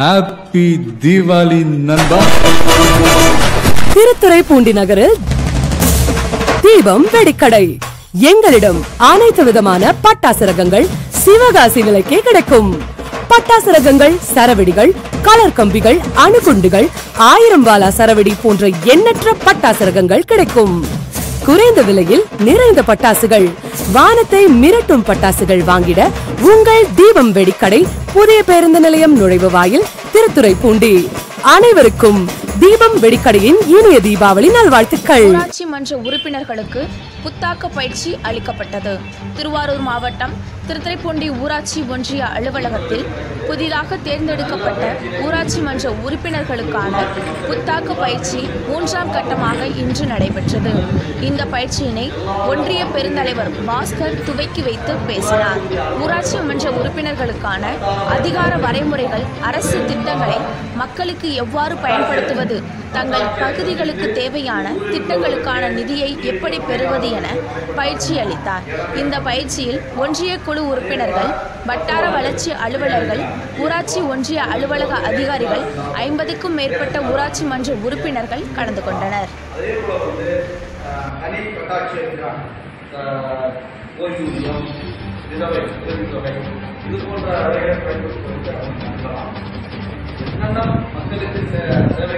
Happy Deepavali நண்பா. திருத்துறைப்பூண்டி நகரில் தீபம் வெடிக்கடை. எங்களிடம் அனைத்து விதமான பட்டாசு ரகங்கள் சிவகாசி விலைக்கே கிடைக்கும். பட்டாசு ரகங்கள் சரவெடிகள் கலர் கம்பிகள் அணுகுண்டுகள் ஆயிரம் வாலா சரவெடி போன்ற எண்ணற்ற பட்டாசு ரகங்கள் கிடைக்கும். குறைந்த விலையில் நிறைந்த பட்டாசுகள். வானத்தை மிரட்டும் பட்டாசுகள் வாங்கிட உங்கள் தீபம் வெடிக்கடை புதிய பேருந்து நிலையம் நுழைவு வாயில் திருத்துறை பூண்டி அனைவருக்கும் தீபம் வெடிக்கடையின் இனிய தீபாவளி நல்வாழ்த்துக்கள். ஊராட்சி மன்ற உறுப்பினர்களுக்கு புத்தாக்க பயிற்சி அளிக்கப்பட்டது. திருவாரூர் மாவட்டம் திருத்துறைப்பூண்டி ஊராட்சி ஒன்றிய அலுவலகத்தில் புதிதாக தேர்ந்தெடுக்கப்பட்ட ஊராட்சி மன்ற உறுப்பினர்களுக்கான புத்தாக்க பயிற்சி மூன்றாம் கட்டமாக இன்று நடைபெற்றது. இந்த பயிற்சியினை ஒன்றிய பெருந்தலைவர் பாஸ்கர் துவக்கி வைத்து பேசினார். ஊராட்சி மன்ற உறுப்பினர்களுக்கான அதிகார வரைமுறைகள் அரசு திட்டங்களை மக்களுக்கு எவ்வாறு பயன்படுத்துவது தங்கள் பகுதிகளுக்கு தேவையான திட்டங்களுக்கான நிதியை எப்படி பெறுவது என பயிற்சி அளித்தார். இந்த பயிற்சியில் ஒன்றிய குழு உறுப்பினர்கள் வட்டார வளர்ச்சி அலுவலர்கள் ஊராட்சி ஒன்றிய அலுவலக அதிகாரிகள் ஐம்பதுக்கும் மேற்பட்ட ஊராட்சி மன்ற உறுப்பினர்கள் கலந்து கொண்டனர். ஓய்வூதியம் உதவித்தொகை இது போன்ற அறைகளை பயன்படுத்துவதற்கு என்னென்ன மக்களுக்கு சேவை